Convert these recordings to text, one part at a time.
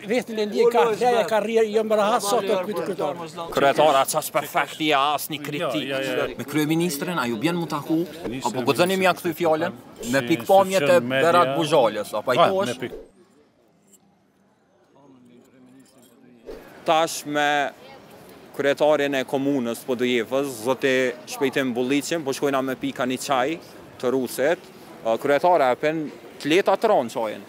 Vetë e ndjek, ka le, ka rri, jam rahat sa të ketë kryetar. Kryetar, a qaq perfekt je, asnjë kritikë. Jo, jo, jo, me kryeministrin, a ju bjen m'u taku? A po guxon me ia kthy fjalën? Me pikëpamjet e Berat Buzhalës, a pajtosh? Ah, Tash me kryetarin e komunës Podujevës, zoti Shpejtim Bulliqin, po shkojna me pi ka një çaj të rusit. Kryetar, a e pin të lehtë a të rondë çajin.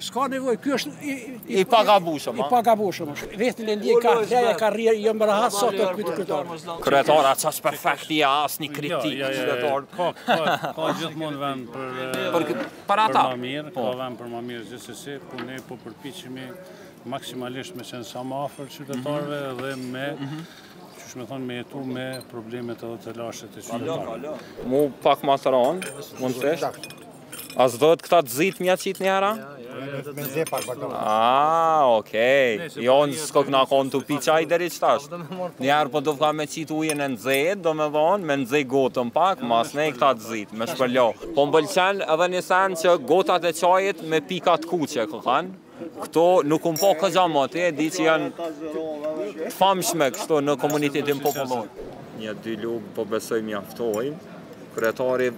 S'ka nevojë, kjo është i... I pagabushëm, a? I pagabushëm, është. Vetë e ndjek, ka le, ka rri, jam rahat, sa të ketë kryetar. Kryetar, a qaq perfekt je, asnjë kritikë, jo, jo, jo, kryetar. Ka, ka, ka gjithmonë vend për... Për eh, për ata? Për më mirë, po. ka vend për më mirë gjithsesi, po ne po përpiqemi maksimalisht me qenë sa më afër qytetarëve mhm. dhe me... Mhm do me thonë me jetu me problemet edhe telashet e qytetarëve. Mu pak ma të randë, mundësisht? A s'duhet këtë të zitë me ia qitë njëherë, a? Me nxe pak gotën. A, okej. Jo, s'kokna konë tu pi çaj deri qetash. Një herë po dashka me qitë ujin e nxehtë, do me thonë, me nxe gotën pak, masnej këtë të zitë, me shpërla. Po më pëlqen edhe një send që gotat e çajit me pika të kuqe kokan? Këto nuk mun po i gjejmë, ti e di që janë të famshme kështu në komunitet, në popull. Nja dy lugë po besoj mjaftojnë. Kryetari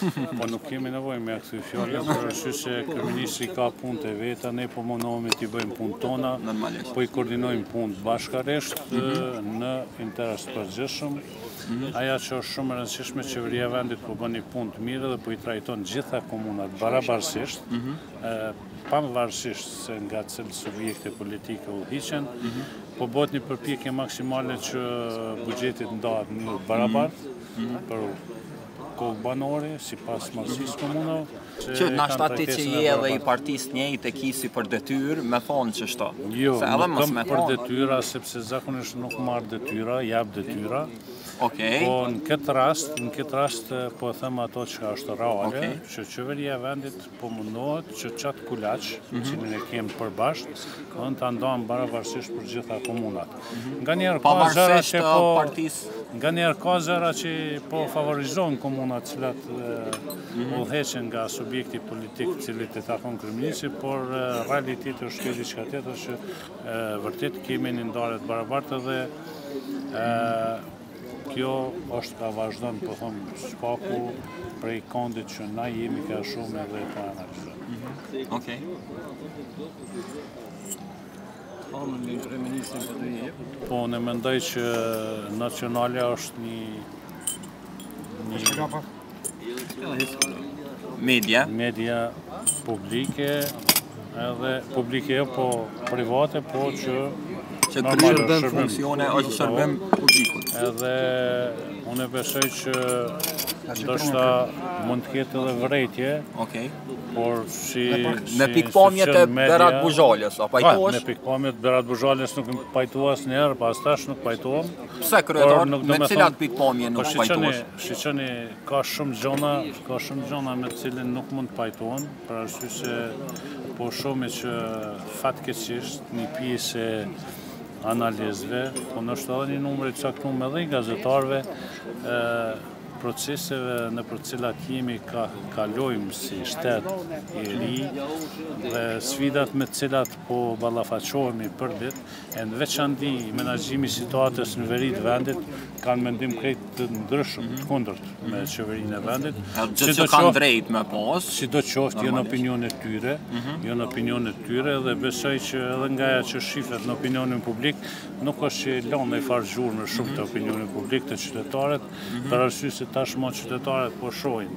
Po nuk kemi nevojë me ia kthy fjalën, për arsye se kryeministri i ka punët e veta, ne po munohemi t'i bëjmë punët tona, po i koordinojmë punët bashkërisht mhm. në interes të përgjithshëm. Mhm. Ajo që është shumë e rëndësishme, qeveria e vendit po bën një punë të mirë dhe po i trajton gjitha komunat barabarsisht, mhm. pavarësisht se nga cilat subjekte politike udhëhiqen, po bëhet një përpjekje maksimale që buxheti të ndahet i barabartë, për kokë banori, sipas madhësisë së komunave. Qysh ti që je edhe i partisë njëjtë e ki si për detyrë, me thonë qështu. Jo, nuk kam për detyrë, sepse zakonisht nuk marr detyra, jap detyra. Okej. Po në këtë rast, në këtë rast, po e them atë çka ashtë reale, që qeveria e vendit po mundohet që qatë kulaç, mhm. cilin e kem të përbashkët ta ndan barabarsisht për gjitha komunat. Mhm. Nganjëherë ka zëra që uh, po... Nganjëherë ka zëra që po favorizon komunat të cilat mhm. udhëhiqen nga subjekti politik të cilit i takon kryeministri, por uh, realiteti është që diçka tjetër që uh, vërtet kemi një ndarje të barabartë dhe Kjo është ka vazhdon, por po them së paku prej këndit që na jemi ka shohim dhe ka analizojmë. Mhm. Okej. Po, në një kërë ministrë që të një Po, unë mendoj që Nacionale është një... Një... Media. Media publike, edhe publike jo po private, po që... Që të rrijë në funksion, ose që shërbim publikut. Edhe unë e besoj që ndoshta mund të ketë edhe vërejtje, okay. por si... Me pikëpamjet e Berat Buzhalës, a pajtohesh? Me pikëpamjet e Berat Buzhalës nuk pajtohesha as më herët, po as tash nuk pajtohem. Pse kryetar, me cilat pikëpamje nuk po pajtohesh? Shiqoni, ka shumë gjana, ka shumë gjana me të cilat nuk mund të pajtohem, për arsye se po shoh që fatkeqësisht një pjesë e analistëve, po ashtu edhe një numër i caktum edhe i gazetarëve, proceseve nëpër të cilat jemi kah kalojmë si shtet i ri dhe sfidat me të cilat po ballafaqohemi për ditë, e në veçanti menaxhimi i situatës në veri të vendit kanë mendim krejt të ndryshëm, të kundërt me mhm. qeverinë e vendit. Gjë që kanë të drejtë me pas. Sidoqoftë, janë opinione të tyre, mhm. janë opinione të tyre dhe besoj që edhe nga ajo që shifet në opinionin publik, nuk është që lënë e farë gjurme shumë te mhm. opinioni publik te qytetarët, për arsye se tashmë qytetarët po shohin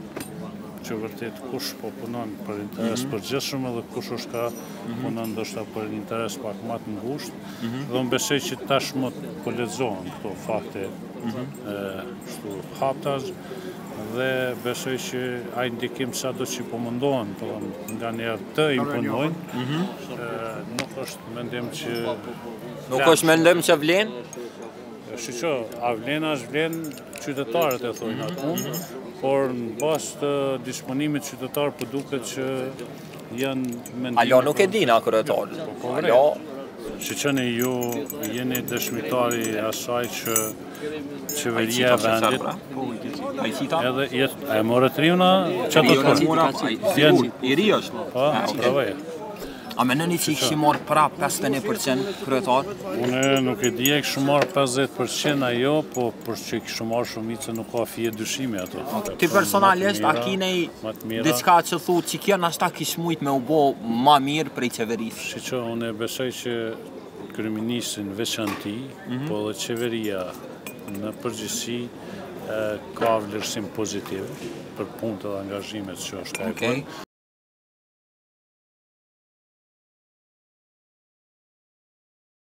që vërtet kush po punon për interes të përgjithshëm edhe kush është kah punon ndoshta për një interes pak më të ngushtë, mhm. dhe unë besoj që tashmë po lexohen këto fakte mhm. kështu haptash dhe besoj që ai ndikim sado që po mundohen nganjëherë ta imponojnë, mhm. nuk është mendim që nuk është mendim që vlen. Kështu që a vlen a s'vlen qytetarët e thonë atë, por në bazë të disponimit qytetar po duket që Alo nuk e di, kryetar. Alo që edhe ju jeni dëshmitar i asaj që qeveria e vendit edhe jetë e more të riuna që të të të i ri është po, A mendoni që i kish marrë pra 51% kryetar? Unë nuk e di a i kish marrë 50% a jo, po për që i këshë morë shumicën nuk ka fje dyshimi aty. Ti personalisht, a ki nej Diçka që thu që kjo nashta kish mujt me u bo ma mirë prej qeverisë. Shiqo unë e besoj që kryeministri në veçanti, mhm. po edhe qeveria në përgjithësi ka vlerësim pozitiv për punët dhe angazhimet që është kah e bën.